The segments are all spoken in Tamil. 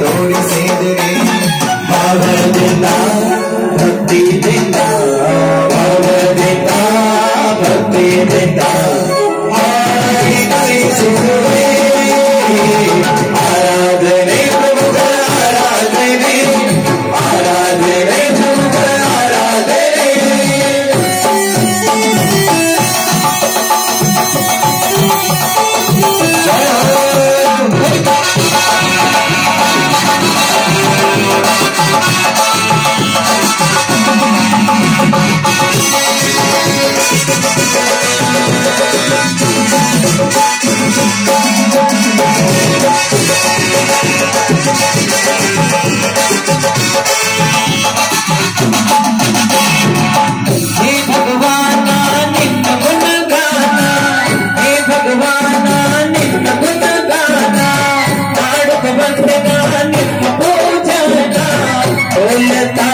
தோடி செய்தே அவரது நான் பத்தி बोल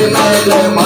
Baila, baila.